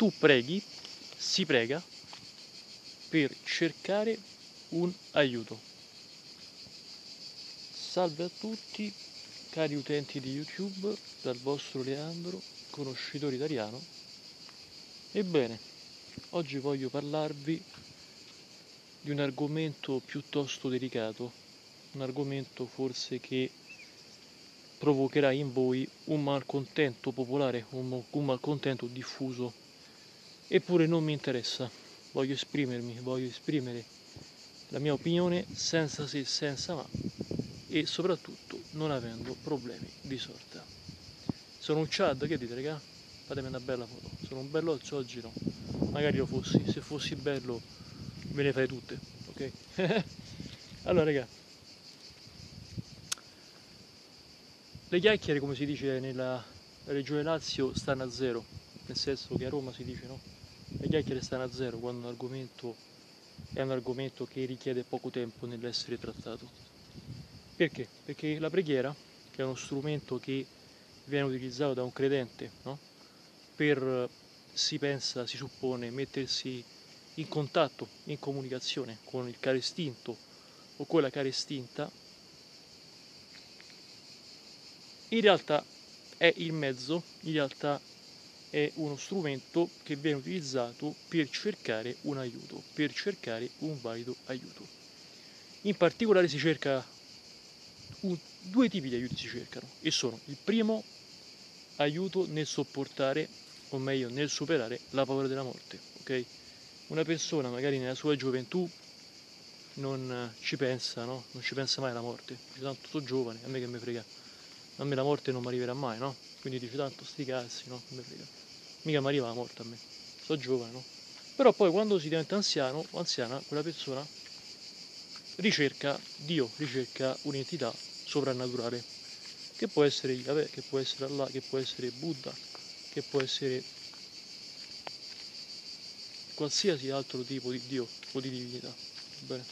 tu preghi, si prega per cercare un aiuto. Salve a tutti, cari utenti di YouTube, dal vostro Leandro, conoscitore italiano. Ebbene, oggi voglio parlarvi di un argomento piuttosto delicato, un argomento forse che provocherà in voi un malcontento popolare, un, malcontento diffuso. Eppure non mi interessa, voglio esprimermi, voglio esprimere la mia opinione senza se, senza ma e soprattutto non avendo problemi di sorta. Sono un Chad, che dite raga? Fatemi una bella foto. Sono un bello bellozzo oggi no. Magari lo fossi, se fossi bello me ne fai tutte, ok? allora raga, le chiacchiere come si dice nella regione Lazio stanno a zero, nel senso che a Roma si dice no? Le chiacchiere stanno a zero quando un argomento è un argomento che richiede poco tempo nell'essere trattato. Perché? Perché la preghiera, che è uno strumento che viene utilizzato da un credente, no? per, si pensa, si suppone, mettersi in contatto, in comunicazione con il caro istinto o con la cara istinta, in realtà è il mezzo, in realtà è uno strumento che viene utilizzato per cercare un aiuto, per cercare un valido aiuto. In particolare si cerca un, due tipi di aiuti si cercano e sono il primo aiuto nel sopportare o meglio nel superare la paura della morte ok una persona magari nella sua gioventù non ci pensa no? non ci pensa mai alla morte dice tanto sono giovane a me che mi frega a me la morte non mi arriverà mai no quindi dice tanto sti cazzi no mi frega mica mi arriva la morte a me sono giovane no però poi quando si diventa anziano o anziana quella persona ricerca Dio ricerca un'entità sovrannaturale, che può essere Yahweh, che può essere Allah, che può essere Buddha, che può essere qualsiasi altro tipo di Dio o di divinità. Bene.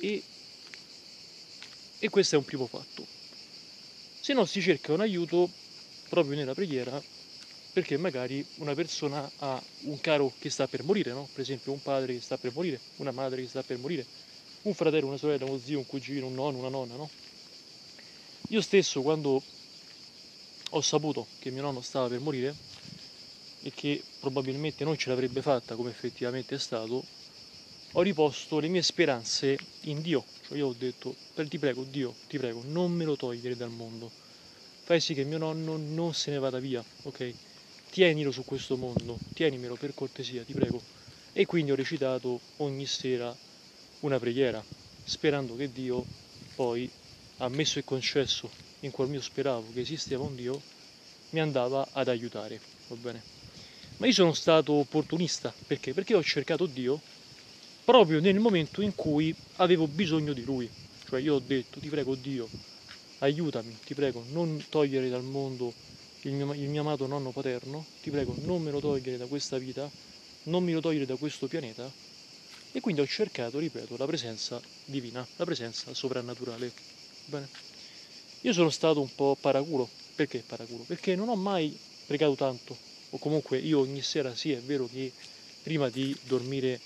E, e questo è un primo fatto. Se no si cerca un aiuto proprio nella preghiera perché magari una persona ha un caro che sta per morire, no? per esempio un padre che sta per morire, una madre che sta per morire, un fratello, una sorella, uno zio, un cugino, un nonno, una nonna, no? Io stesso quando ho saputo che mio nonno stava per morire e che probabilmente non ce l'avrebbe fatta come effettivamente è stato, ho riposto le mie speranze in Dio. Cioè io ho detto, ti prego Dio, ti prego, non me lo togliere dal mondo. Fai sì che mio nonno non se ne vada via, ok? Tienilo su questo mondo, tienimelo per cortesia, ti prego. E quindi ho recitato ogni sera una preghiera, sperando che Dio poi, ammesso e concesso in qual mio speravo che esisteva un Dio, mi andava ad aiutare, va bene? Ma io sono stato opportunista, perché? Perché ho cercato Dio proprio nel momento in cui avevo bisogno di Lui. Cioè io ho detto, ti prego Dio, aiutami, ti prego, non togliere dal mondo il mio, il mio amato nonno paterno, ti prego, non me lo togliere da questa vita, non me lo togliere da questo pianeta, e quindi ho cercato, ripeto, la presenza divina, la presenza soprannaturale. Bene. Io sono stato un po' paraculo, perché paraculo? Perché non ho mai pregato tanto, o comunque io ogni sera sì è vero che prima di dormire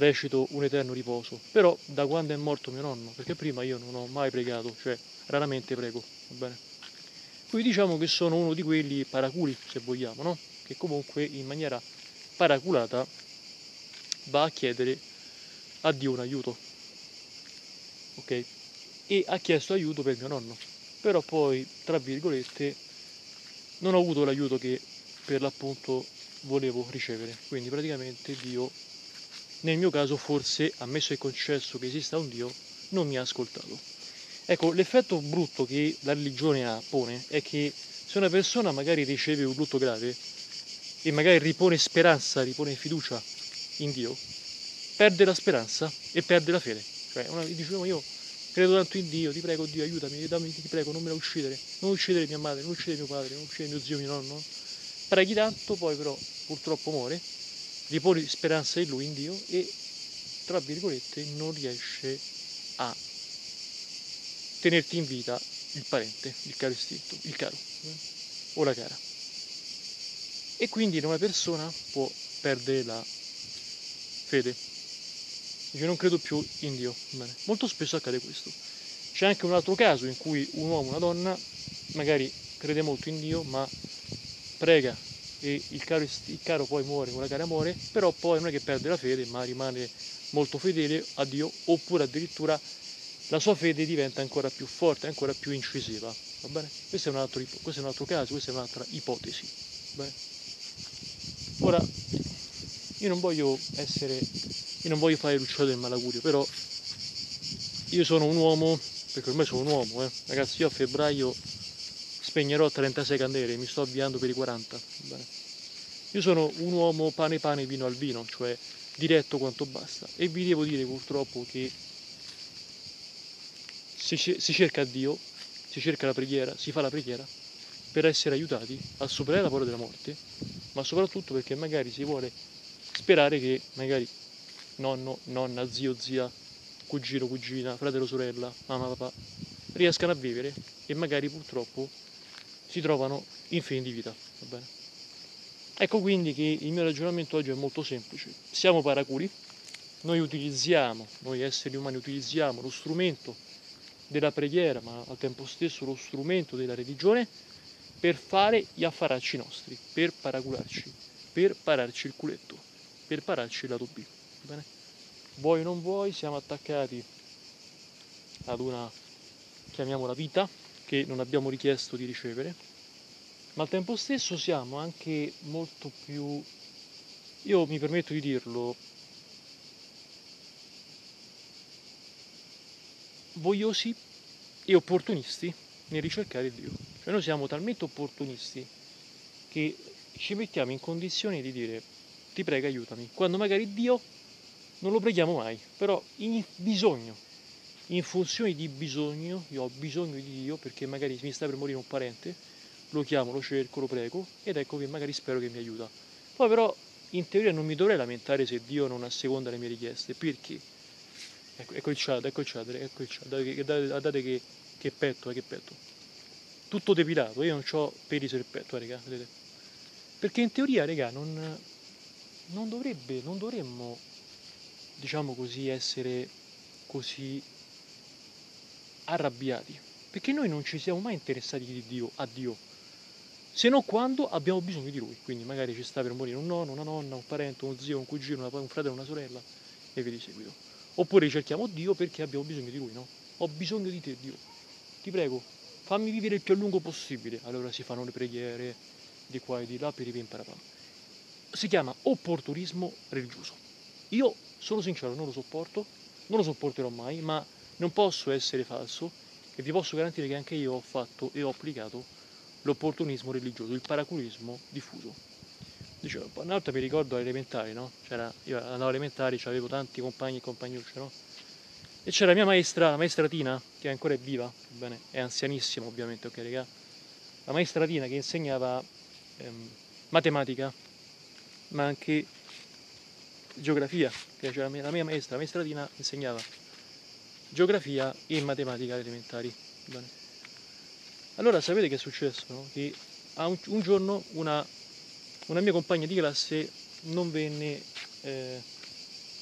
recito un eterno riposo, però da quando è morto mio nonno, perché prima io non ho mai pregato, cioè raramente prego, va bene? Quindi diciamo che sono uno di quelli paraculi, se vogliamo, no? Che comunque in maniera paraculata va a chiedere a Dio un aiuto. Ok? E ha chiesto aiuto per mio nonno. Però poi, tra virgolette, non ho avuto l'aiuto che per l'appunto volevo ricevere. Quindi praticamente Dio, nel mio caso forse, ammesso e concesso che esista un Dio, non mi ha ascoltato. Ecco, l'effetto brutto che la religione ha, pone, è che se una persona magari riceve un lutto grave e magari ripone speranza, ripone fiducia in Dio, perde la speranza e perde la fede. Cioè, una, dicevo io credo tanto in Dio, ti prego Dio, aiutami, dammi, ti prego, non me la uccidere, non uccidere mia madre, non uccidere mio padre, non uccidere mio zio, mio nonno. Preghi tanto, poi però purtroppo muore, riponi speranza in lui, in Dio, e tra virgolette non riesce a tenerti in vita il parente, il caro istinto, il caro, eh? o la cara. E quindi una persona può perdere la fede. Dice non credo più in Dio. Bene. Molto spesso accade questo. C'è anche un altro caso in cui un uomo una donna magari crede molto in Dio, ma prega e il caro, il caro poi muore, con la cara muore, però poi non è che perde la fede, ma rimane molto fedele a Dio, oppure addirittura la sua fede diventa ancora più forte, ancora più incisiva. Va bene? Questo è un altro, questo è un altro caso, questa è un'altra ipotesi. Ora, io non voglio essere, io non voglio fare l'uccello del malaugurio, però io sono un uomo, perché ormai sono un uomo, eh. ragazzi, io a febbraio spegnerò 36 candele, mi sto avviando per i 40. Bene. Io sono un uomo pane pane, vino al vino, cioè diretto quanto basta. E vi devo dire purtroppo che si, si cerca Dio, si cerca la preghiera, si fa la preghiera per essere aiutati a superare la paura della morte, ma soprattutto perché magari si vuole sperare che magari nonno, nonna, zio, zia, cugino, cugina, fratello, sorella, mamma, papà riescano a vivere e magari purtroppo si trovano in fine di vita. Ecco quindi che il mio ragionamento oggi è molto semplice. Siamo paraculi, noi utilizziamo, noi esseri umani utilizziamo lo strumento della preghiera, ma al tempo stesso lo strumento della religione per fare gli affaracci nostri, per paracularci, per pararci il culetto, per pararci il lato B. Bene? Vuoi o non vuoi, siamo attaccati ad una, chiamiamola vita, che non abbiamo richiesto di ricevere, ma al tempo stesso siamo anche molto più, io mi permetto di dirlo, vogliosi e opportunisti nel ricercare Dio. Cioè noi siamo talmente opportunisti che ci mettiamo in condizione di dire ti prego aiutami, quando magari Dio non lo preghiamo mai, però in bisogno in funzione di bisogno, io ho bisogno di Dio perché magari mi sta per morire un parente, lo chiamo, lo cerco, lo prego ed ecco che magari spero che mi aiuta. Poi però in teoria non mi dovrei lamentare se Dio non asseconda le mie richieste, perché? Ecco, ecco il chat, ecco il chat, ecco il chat, guardate che, che petto, eh, che petto. Tutto depilato, io non ho peli sul petto, eh, raga, vedete? Perché in teoria, raga, non, non dovrebbe, non dovremmo, diciamo così, essere così arrabbiati, perché noi non ci siamo mai interessati di Dio, a Dio, se non quando abbiamo bisogno di Lui, quindi magari ci sta per morire un nonno, una nonna, un parente, uno zio, un cugino, un fratello, una sorella e via di seguito. Oppure cerchiamo Dio perché abbiamo bisogno di Lui, no? Ho bisogno di te, Dio. Ti prego, fammi vivere il più a lungo possibile. Allora si fanno le preghiere di qua e di là per i parapam. Si chiama opportunismo religioso. Io sono sincero, non lo sopporto, non lo sopporterò mai, ma non posso essere falso e vi posso garantire che anche io ho fatto e ho applicato l'opportunismo religioso, il paraculismo diffuso. Dicevo, una volta mi ricordo alle elementari, no? C'era, io andavo alle elementari, avevo tanti compagni e compagnucce, no? E c'era la mia maestra, la maestra Tina, che ancora è viva, bene, è anzianissima ovviamente, ok raga? La maestra Tina che insegnava ehm, matematica, ma anche geografia, che la mia, la mia maestra, la maestra Tina insegnava geografia e matematica elementari. Bene. Allora sapete che è successo? No? Che un, giorno una, una, mia compagna di classe non venne eh,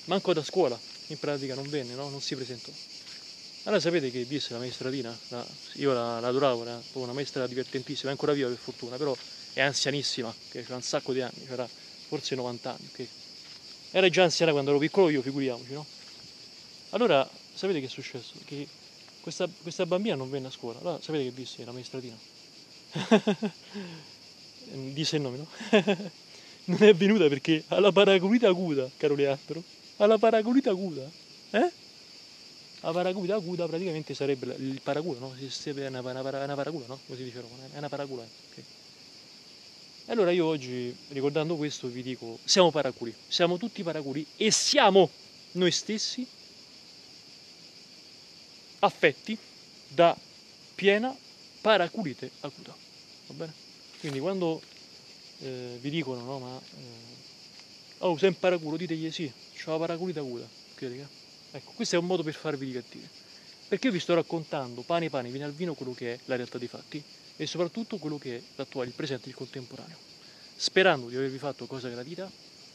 manco da scuola, in pratica non venne, no? non si presentò. Allora sapete che disse la maestratina? La, io la, la adoravo, era una maestra divertentissima, è ancora viva per fortuna, però è anzianissima, che ha un sacco di anni, c'era forse 90 anni. Okay? Era già anziana quando ero piccolo io, figuriamoci, no? Allora sapete che è successo? Che questa, questa bambina non venne a scuola. Allora, sapete che disse la maestratina? disse il nome, no? non è venuta perché ha la paraculita acuta, caro Leandro. Ha la paraculita acuta. Eh? La paraculita acuta praticamente sarebbe il paraculo, no? È una, una, una paracula, no? Come si dice Roma, è una paracula. Okay. Allora io oggi, ricordando questo, vi dico, siamo paraculi, siamo tutti paraculi e siamo noi stessi affetti da piena paraculite acuta. Va bene? Quindi quando eh, vi dicono, no, ma eh, oh, sei un paraculo, ditegli sì, ho la paraculite acuta. Ecco, questo è un modo per farvi divertire. Perché io vi sto raccontando pane pane, viene al vino quello che è la realtà dei fatti e soprattutto quello che è l'attuale, il presente, il contemporaneo. sperando di avervi fatto cosa gradita,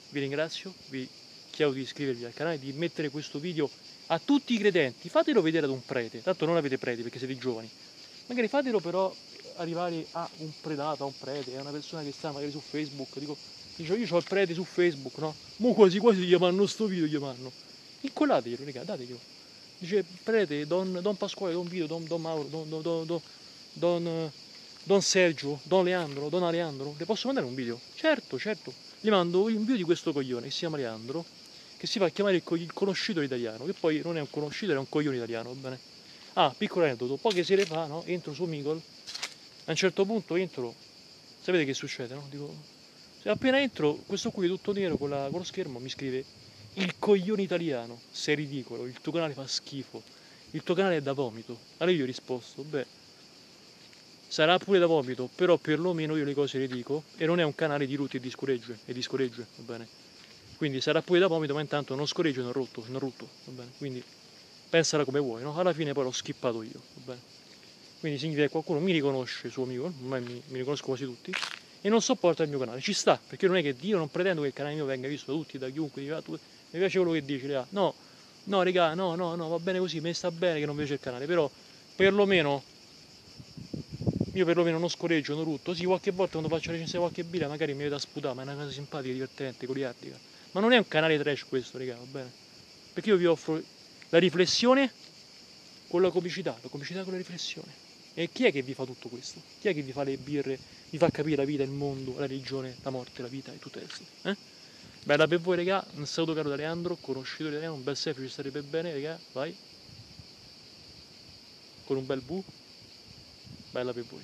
vi ringrazio, vi chiedo di iscrivervi al canale, di mettere questo video a tutti i credenti, fatelo vedere ad un prete, tanto non avete preti perché siete giovani, magari fatelo però arrivare a un predato, a un prete, a una persona che sta magari su Facebook, dico, dice io ho il prete su Facebook, no? Mo quasi quasi gli chiamano sto video, chiamano. Incollateglielo, raga, dateglielo. Dice prete, Don, don Pasquale, Don Vito, Don, don Mauro, Don, don, don, don, don Sergio, Don Leandro, Don Aleandro, le posso mandare un video? Certo, certo. Gli mando un video di questo coglione che si chiama Leandro, che si fa chiamare il, il conoscitore italiano, che poi non è un conoscitore, è un coglione italiano, va bene? Ah, piccolo aneddoto, poche sere fa, no? Entro su Migol, a un certo punto entro, sapete che succede, no? Dico, appena entro, questo qui tutto nero con, la, con lo schermo mi scrive il coglione italiano, sei ridicolo, il tuo canale fa schifo, il tuo canale è da vomito. Allora io ho risposto, beh, sarà pure da vomito, però perlomeno io le cose le dico e non è un canale di rutti e di scoregge, e di scoregge, va bene? Quindi sarà pure da vomito, ma intanto non scoreggio non rotto, non rotto? Quindi pensala come vuoi, no? Alla fine poi l'ho skippato io? Quindi significa che qualcuno mi riconosce suo amico, ormai mi, mi riconosco quasi tutti, e non sopporta il mio canale. Ci sta, perché non è che io non pretendo che il canale mio venga visto da tutti, da chiunque, dica, ah, tu, mi piace quello che dici, Lea. No, no, regà, no, no, no, va bene così, mi sta bene che non piace il canale, però perlomeno io perlomeno non scoreggio, non rutto. Sì, qualche volta quando faccio recensione qualche birra magari mi vedo a sputare, ma è una cosa simpatica, divertente, goliardica. Ma non è un canale trash questo, raga, va bene? Perché io vi offro la riflessione con la comicità, la comicità con la riflessione. E chi è che vi fa tutto questo? Chi è che vi fa le birre, vi fa capire la vita, il mondo, la religione, la morte, la vita e tutto il resto? Eh? Bella per voi, raga. Un saluto caro da Leandro, conosciuto italiano, un bel selfie ci starebbe bene, raga. Vai. Con un bel V. Bella per voi.